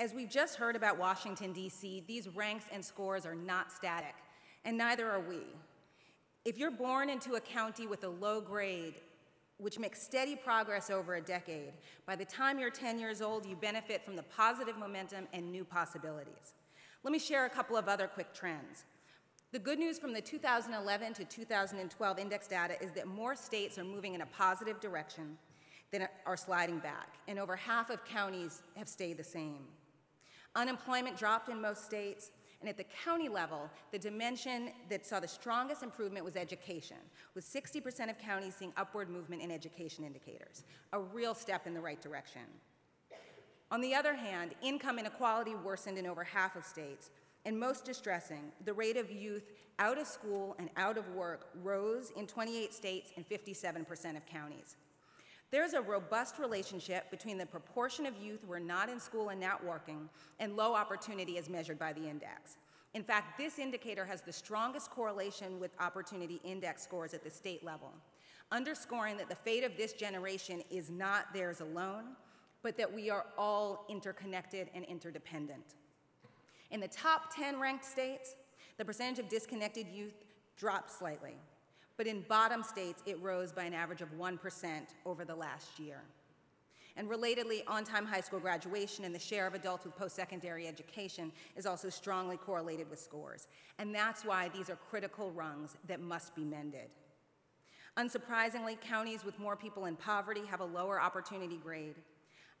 As we've just heard about Washington, D.C., these ranks and scores are not static, and neither are we. If you're born into a county with a low grade, which makes steady progress over a decade, by the time you're 10 years old, you benefit from the positive momentum and new possibilities. Let me share a couple of other quick trends. The good news from the 2011 to 2012 index data is that more states are moving in a positive direction than are sliding back, and over half of counties have stayed the same. Unemployment dropped in most states, and at the county level, the dimension that saw the strongest improvement was education, with 60% of counties seeing upward movement in education indicators, a real step in the right direction. On the other hand, income inequality worsened in over half of states, and most distressing, the rate of youth out of school and out of work rose in 28 states and 57% of counties. There's a robust relationship between the proportion of youth who are not in school and not working and low opportunity as measured by the index. In fact, this indicator has the strongest correlation with opportunity index scores at the state level, underscoring that the fate of this generation is not theirs alone, but that we are all interconnected and interdependent. In the top 10 ranked states, the percentage of disconnected youth dropped slightly but in bottom states, it rose by an average of 1% over the last year. And relatedly, on-time high school graduation and the share of adults with post-secondary education is also strongly correlated with scores. And that's why these are critical rungs that must be mended. Unsurprisingly, counties with more people in poverty have a lower opportunity grade.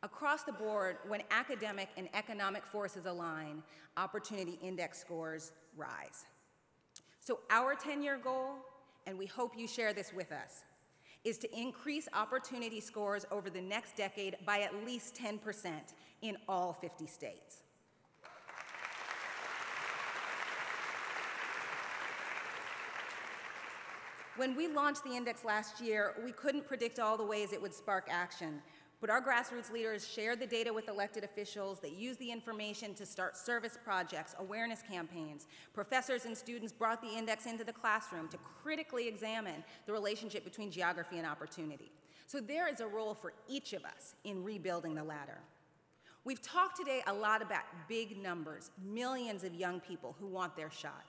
Across the board, when academic and economic forces align, opportunity index scores rise. So our 10-year goal and we hope you share this with us, is to increase opportunity scores over the next decade by at least 10% in all 50 states. When we launched the index last year, we couldn't predict all the ways it would spark action, but our grassroots leaders shared the data with elected officials. They used the information to start service projects, awareness campaigns. Professors and students brought the index into the classroom to critically examine the relationship between geography and opportunity. So there is a role for each of us in rebuilding the ladder. We've talked today a lot about big numbers, millions of young people who want their shot.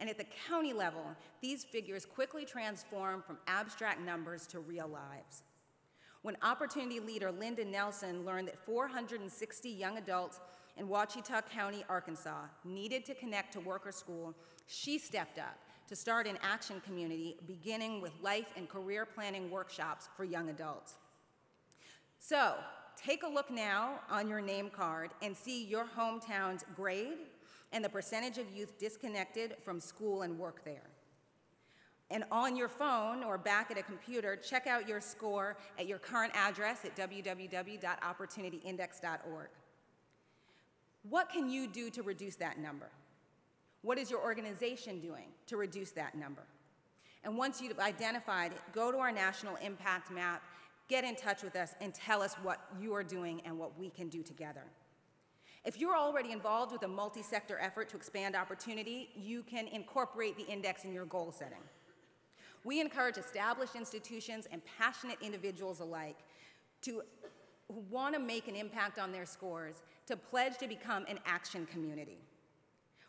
And at the county level, these figures quickly transform from abstract numbers to real lives when opportunity leader Linda Nelson learned that 460 young adults in Ouachita County, Arkansas, needed to connect to work or school, she stepped up to start an action community beginning with life and career planning workshops for young adults. So, take a look now on your name card and see your hometown's grade and the percentage of youth disconnected from school and work there. And on your phone or back at a computer, check out your score at your current address at www.opportunityindex.org. What can you do to reduce that number? What is your organization doing to reduce that number? And once you've identified it, go to our national impact map, get in touch with us, and tell us what you are doing and what we can do together. If you're already involved with a multi-sector effort to expand opportunity, you can incorporate the index in your goal setting. We encourage established institutions and passionate individuals alike to who want to make an impact on their scores to pledge to become an action community,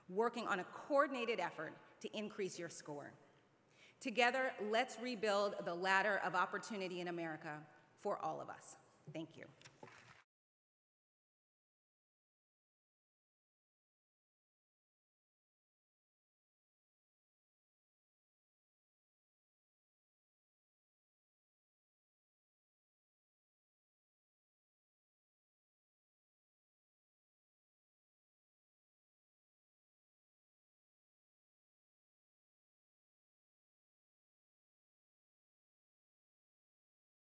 working on a coordinated effort to increase your score. Together, let's rebuild the ladder of opportunity in America for all of us. Thank you.